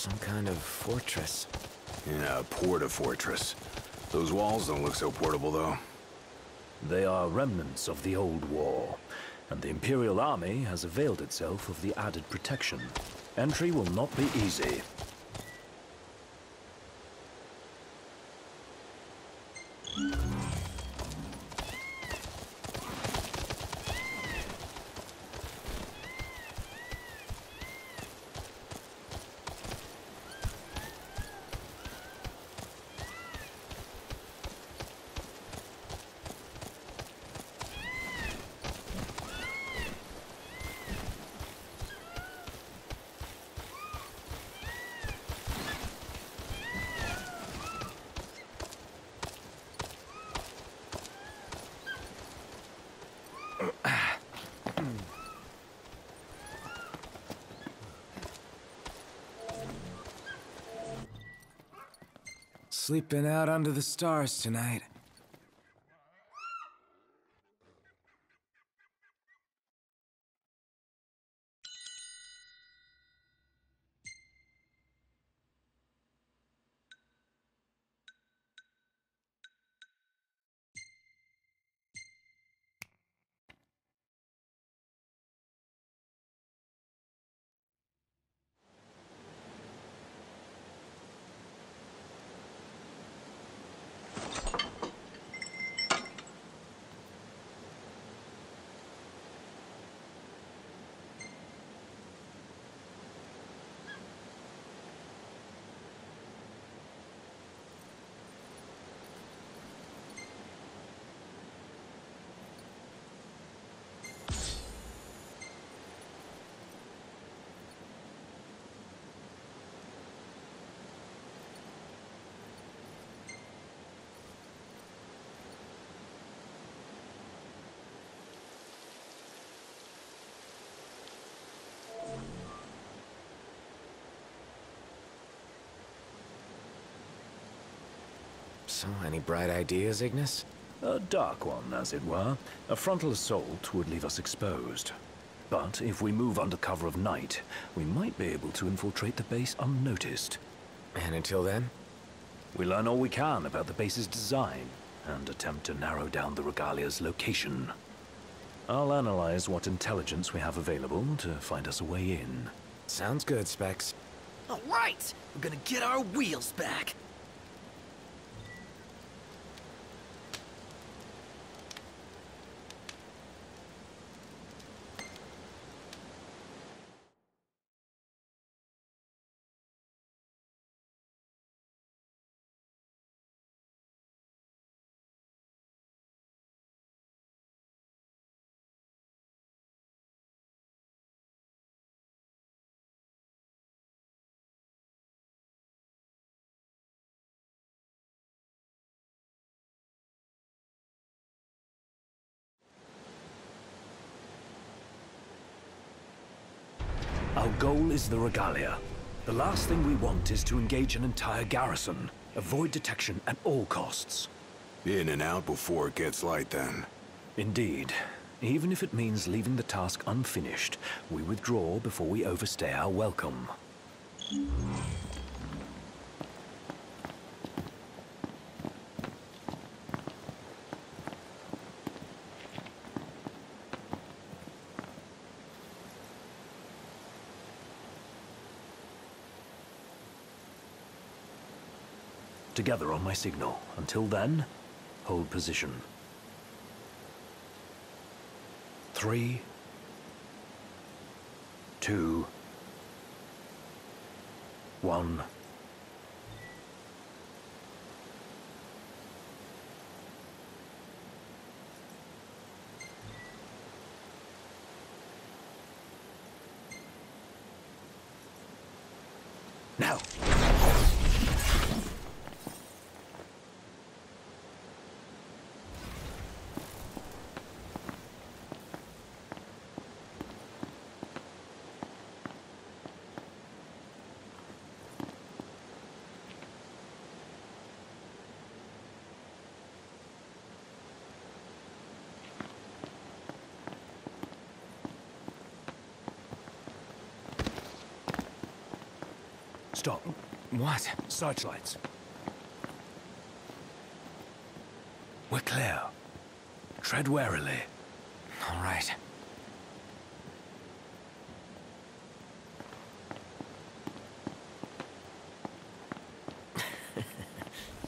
Some kind of fortress. Yeah, a porta-fortress. Those walls don't look so portable, though. They are remnants of the old war, and the Imperial Army has availed itself of the added protection. Entry will not be easy. Sleeping out under the stars tonight. So, any bright ideas, Ignis? A dark one, as it were. A frontal assault would leave us exposed. But if we move under cover of night, we might be able to infiltrate the base unnoticed. And until then? We learn all we can about the base's design, and attempt to narrow down the Regalia's location. I'll analyze what intelligence we have available to find us a way in. Sounds good, Specs. All right, we're gonna get our wheels back. Our goal is the Regalia. The last thing we want is to engage an entire garrison. Avoid detection at all costs. In and out before it gets light, then. Indeed. Even if it means leaving the task unfinished, we withdraw before we overstay our welcome. Together on my signal. Until then, hold position. Three, two, one. Stop. What? Searchlights. We're clear. Tread warily. All right.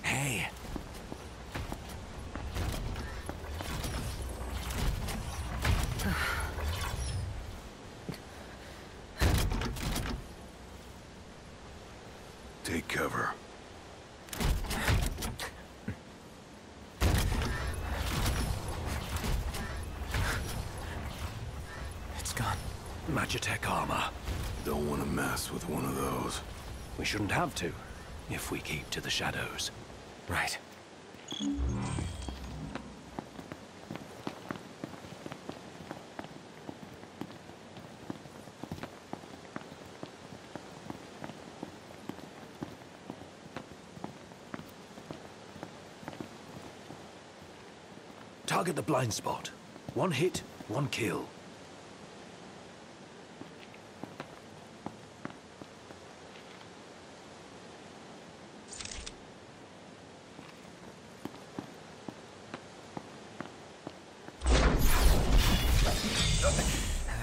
hey. Take cover. It's gone. Magitech armor. Don't want to mess with one of those. We shouldn't have to, if we keep to the shadows. Right. Target the blind spot. One hit, one kill.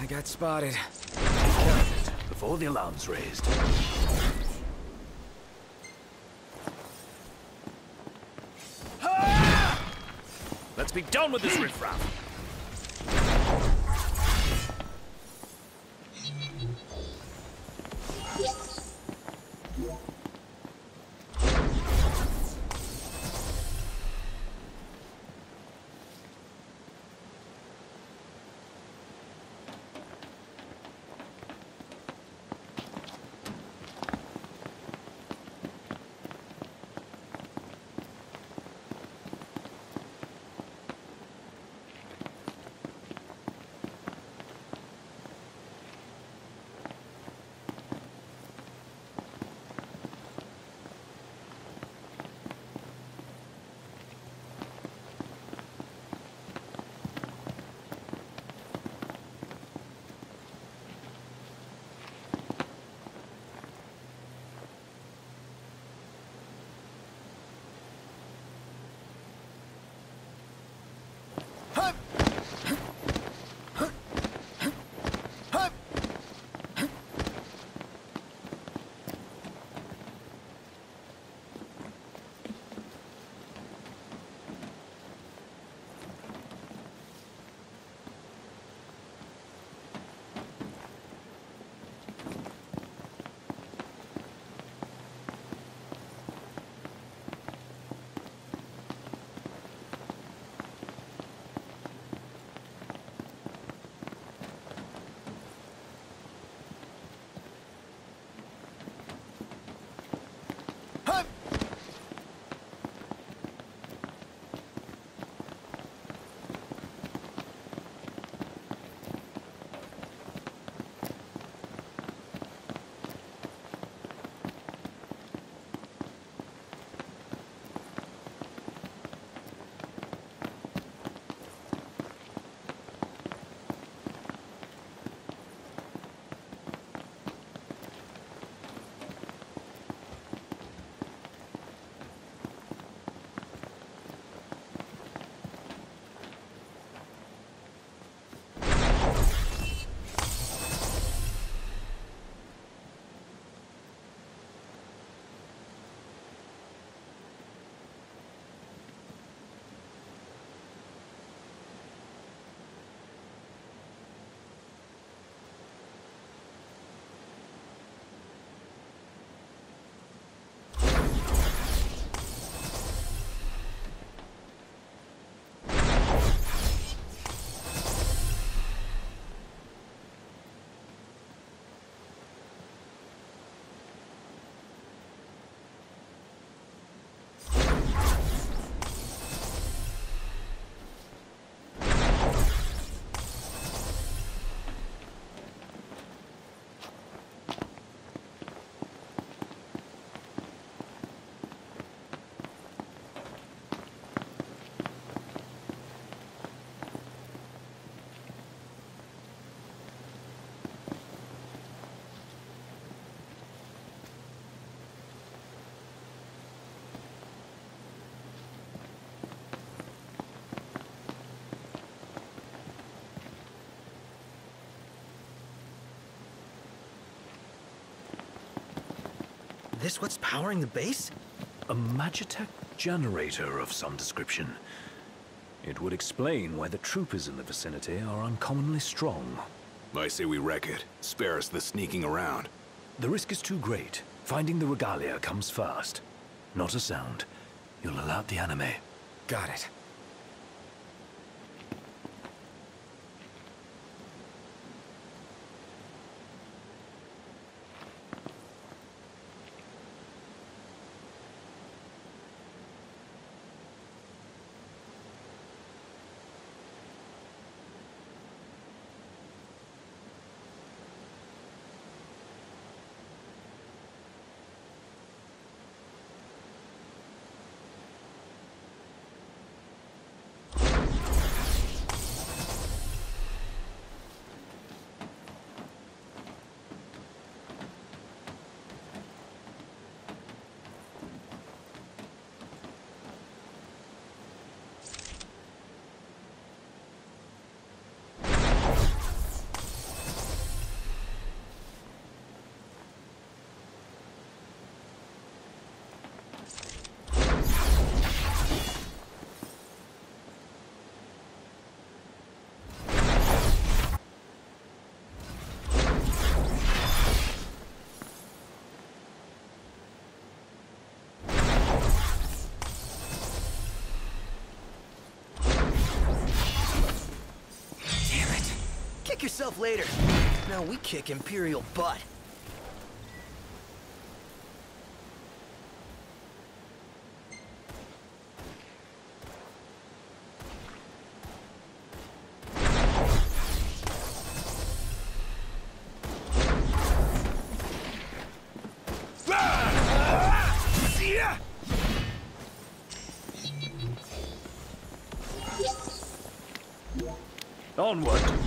I got spotted. Before the alarm's raised. Let's be done with this riffraff. This what's powering the base? A Magitech generator of some description. It would explain why the troopers in the vicinity are uncommonly strong. I say we wreck it. Spare us the sneaking around. The risk is too great. Finding the regalia comes first. Not a sound. You'll alert the anime. Got it. Yourself later. Now we kick Imperial butt. Onward!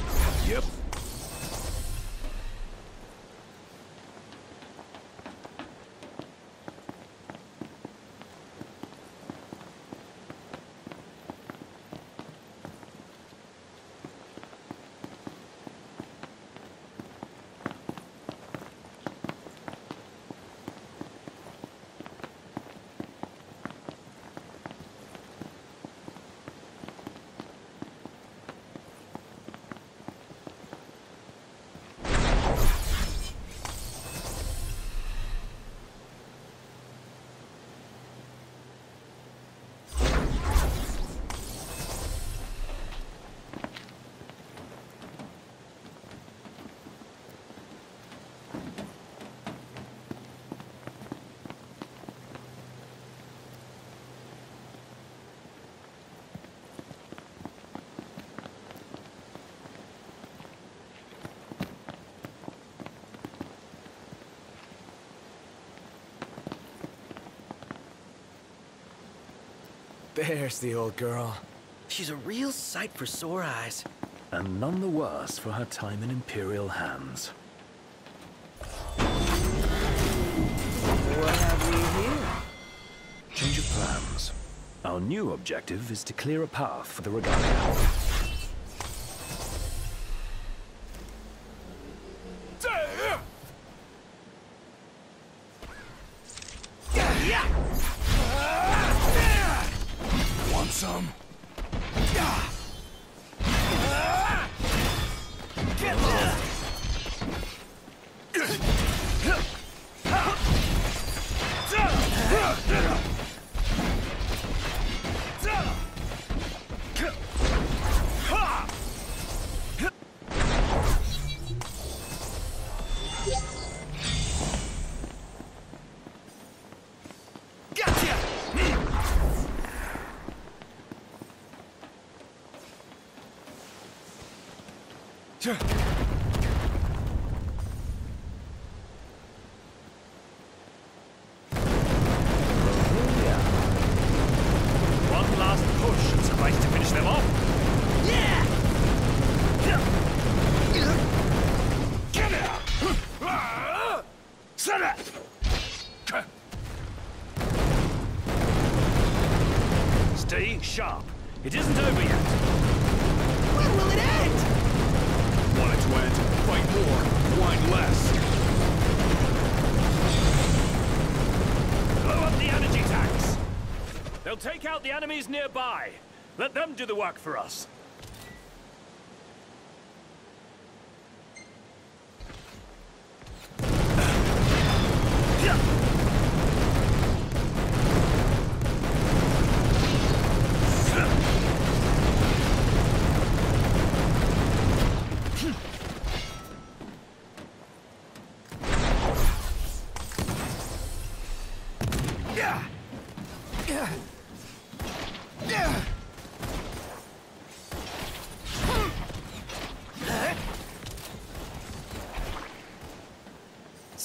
There's the old girl. She's a real sight for sore eyes. And none the worse for her time in Imperial hands. What have we here? Change of plans. Our new objective is to clear a path for the regalia. One last push should suffice to finish them off. Yeah! Stay sharp. It isn't over yet. When will it end? Want it to end? Fight more, whine less. Take out the enemies nearby. Let them do the work for us.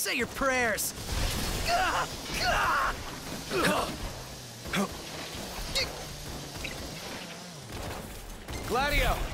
Say your prayers. Gladio!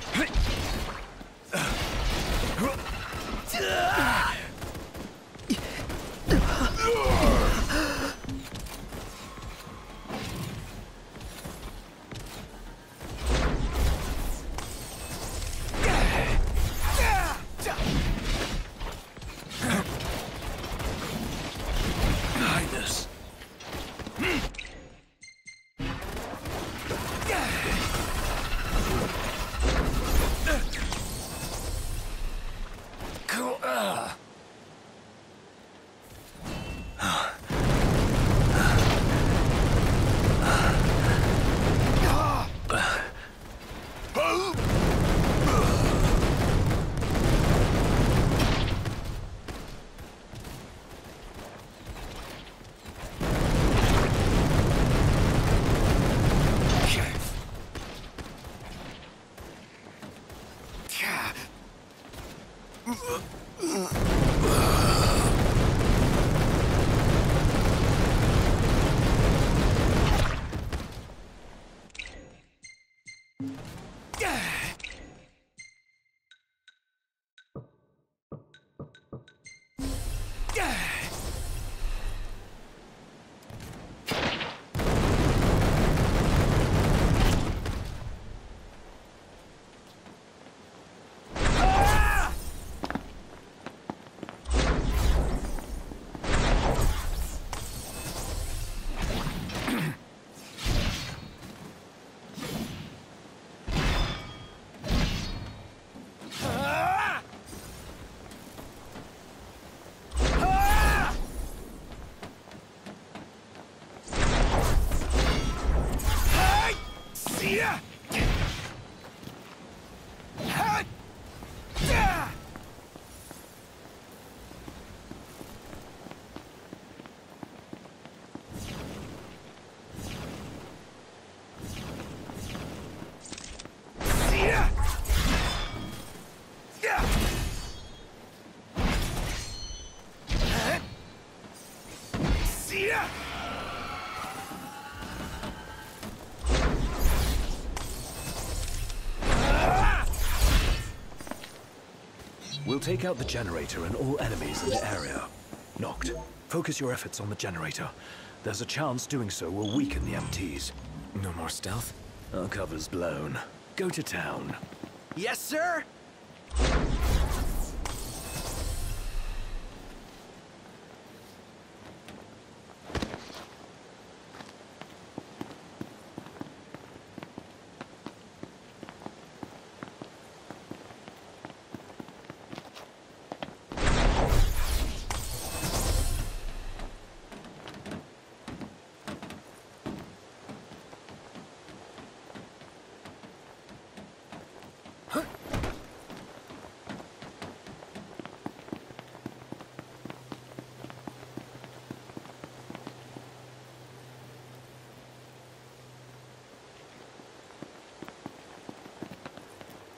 Take out the generator and all enemies in the area. Noct. Focus your efforts on the generator. There's a chance doing so will weaken the MTs. No more stealth? Our cover's blown. Go to town. Yes, sir?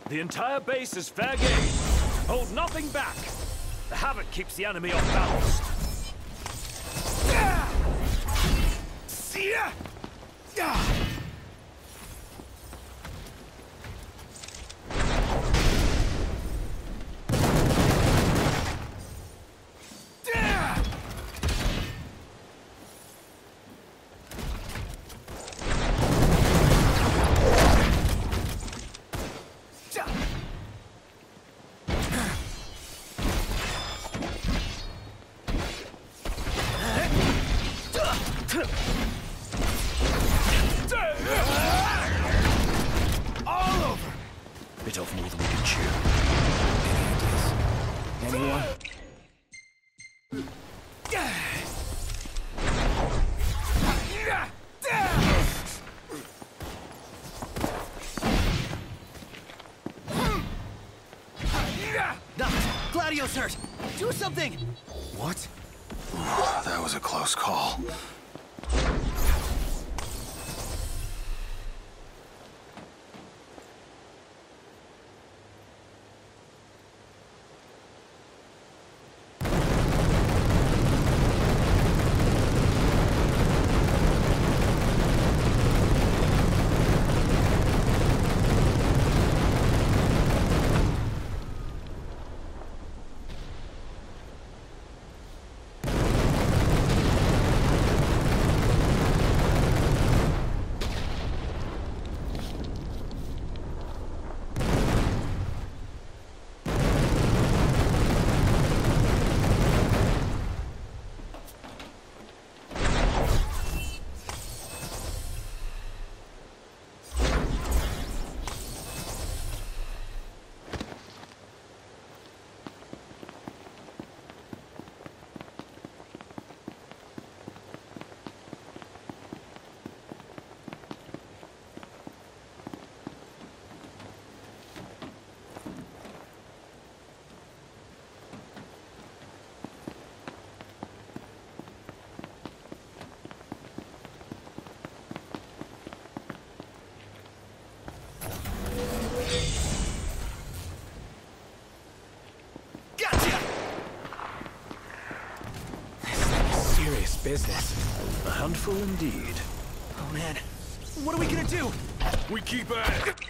The entire base is fair game. Hold nothing back. The Havoc keeps the enemy off balance. Was a close call. Serious business. A handful indeed. Oh man, what are we gonna do? We keep at it.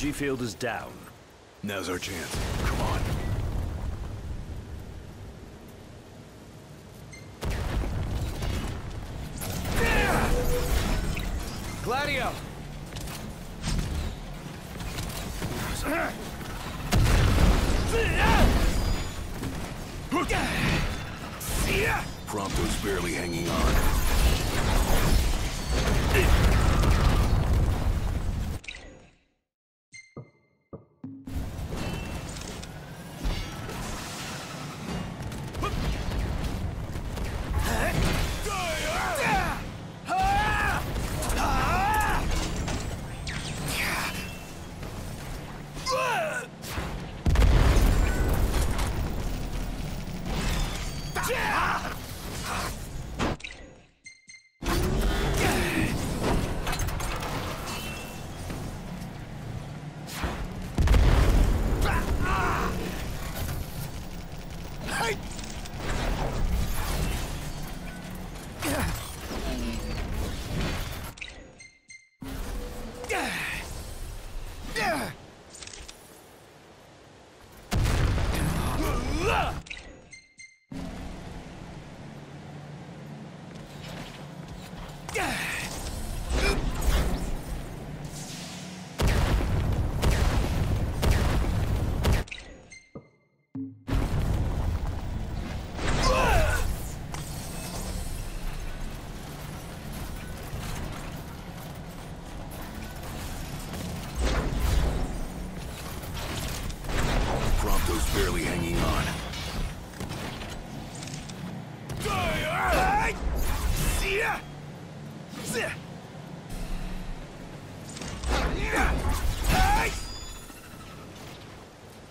Energy field is down. Now's our chance.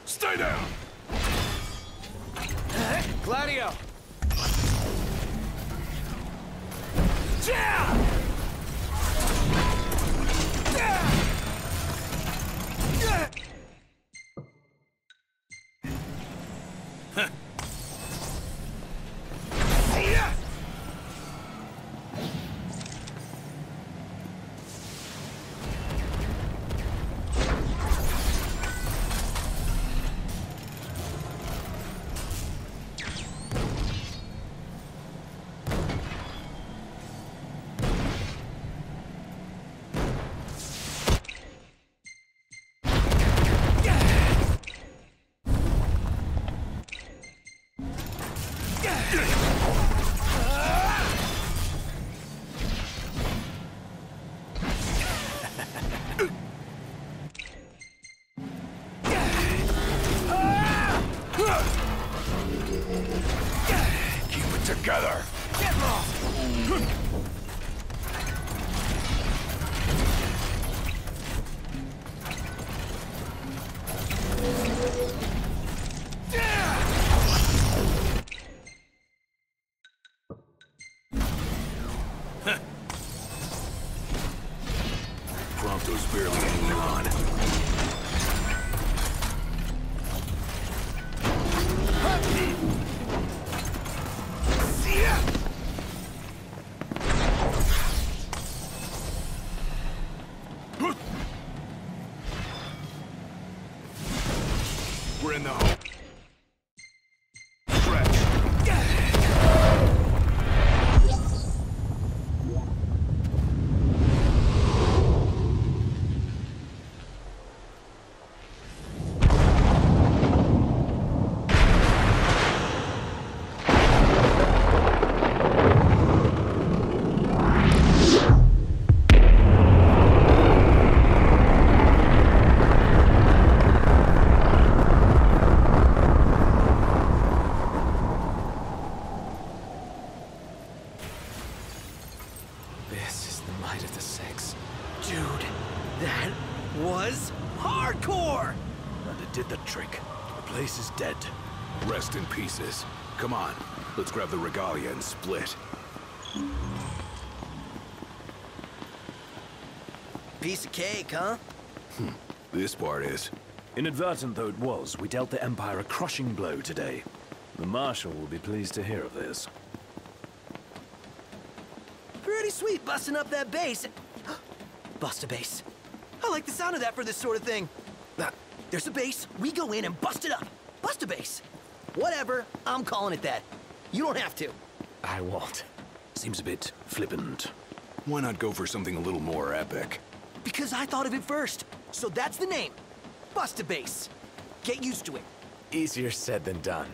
Stay down! Gladio! Keep together! Prompto's dead. Rest in pieces. Come on, let's grab the regalia and split. Piece of cake, huh? Hmm, this part is. Inadvertent though it was, we dealt the Empire a crushing blow today. The Marshal will be pleased to hear of this. Pretty sweet busting up that base. Bust a base. I like the sound of that for this sort of thing. There's a base, we go in and bust it up. Bust a base. Whatever, I'm calling it that. You don't have to. I won't. Seems a bit flippant. Why not go for something a little more epic? Because I thought of it first. So that's the name. Bust a base. Get used to it. Easier said than done.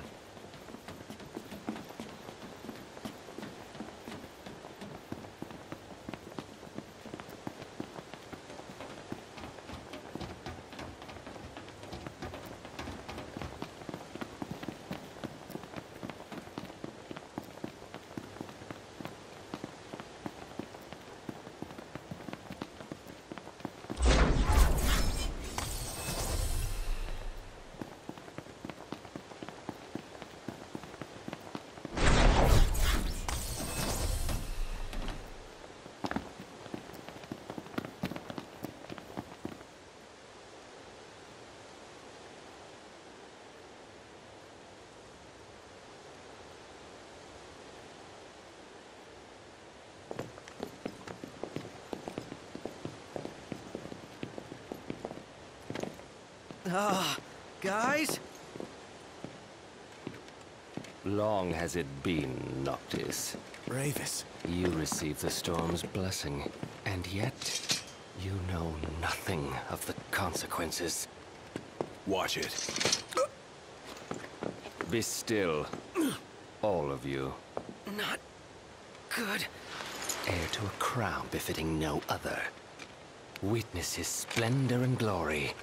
Ah, guys? Long has it been, Noctis. Ravus. You received the storm's blessing, and yet you know nothing of the consequences. Watch it. Be still, all of you. Not good. Heir to a crown befitting no other. Witness his splendor and glory.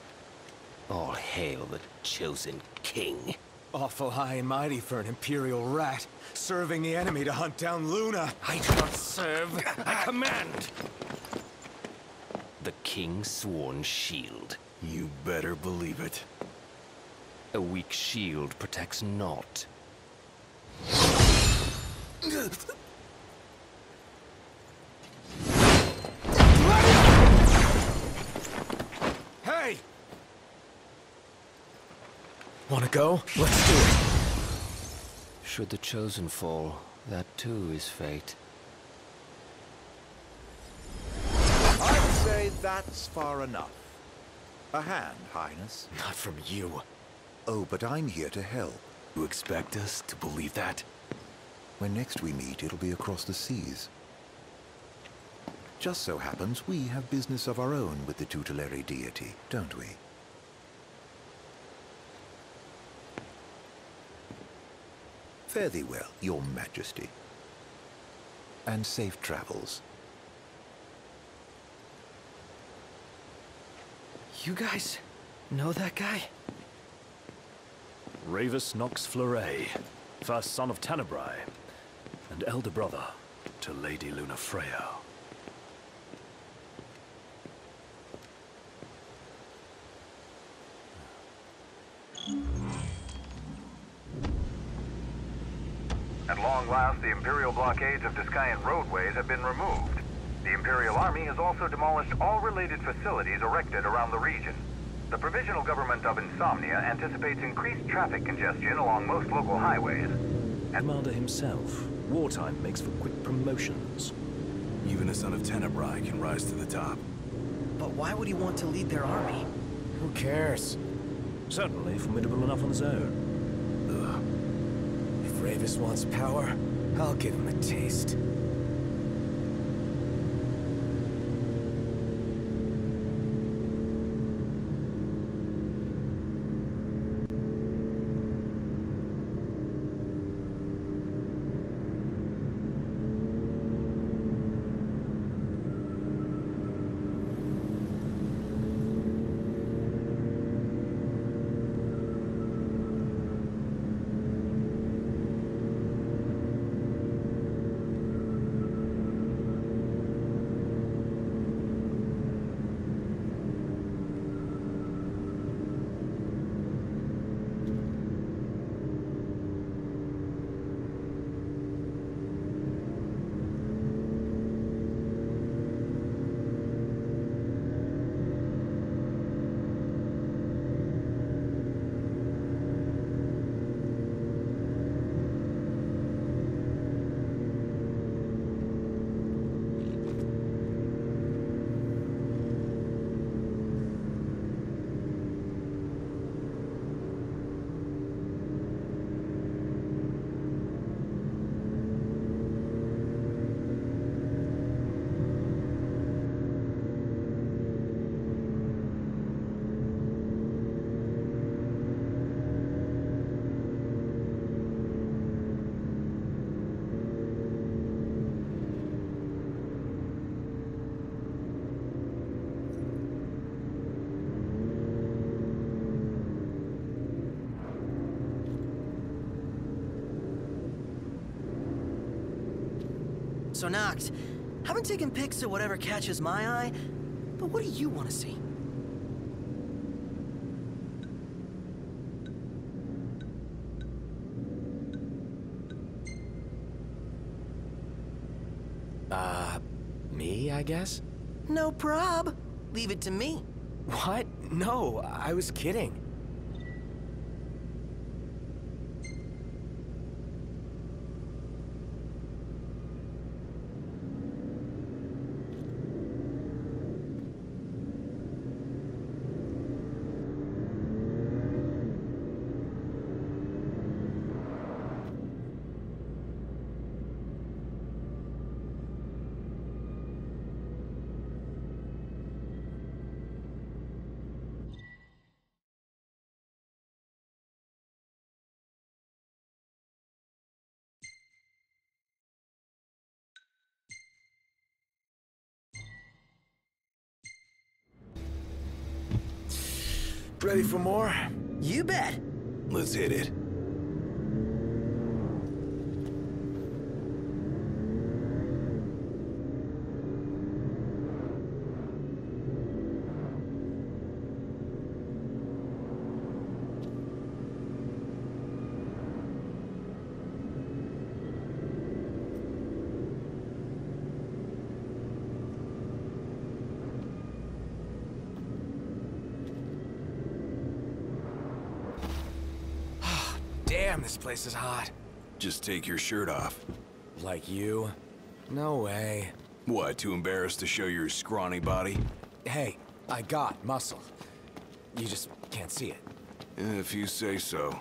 All hail the chosen king. Awful high and mighty for an Imperial rat, serving the enemy to hunt down Luna. I do not serve, I command! The king's sworn shield. You better believe it. A weak shield protects naught. Go? Let's do it. Should the chosen fall, that too is fate. I'd say that's far enough. A hand, Highness. Not from you. Oh, but I'm here to help. You expect us to believe that? When next we meet, it'll be across the seas. Just so happens we have business of our own with the tutelary deity, don't we? Fare thee well, your majesty. And safe travels. You guys know that guy? Ravus Nox Fleuret, first son of Tenebrae, and elder brother to Lady Lunafreya. At long last, the Imperial blockades of Duscaen roadways have been removed. The Imperial Army has also demolished all related facilities erected around the region. The Provisional Government of Insomnia anticipates increased traffic congestion along most local highways. Commander himself, wartime makes for quick promotions. Even a son of Tenebrae can rise to the top. But why would he want to lead their army? Who cares? Certainly formidable enough on his own. If Ravus wants power, I'll give him a taste. So Noct. Haven't taken pics of whatever catches my eye, but what do you want to see? Uh, me, I guess? No prob. Leave it to me. What? No, I was kidding. Ready for more? You bet. Let's hit it. Damn, this place is hot. Just take your shirt off. Like you? No way. What, too embarrassed to show your scrawny body? Hey, I got muscle. You just can't see it. If you say so.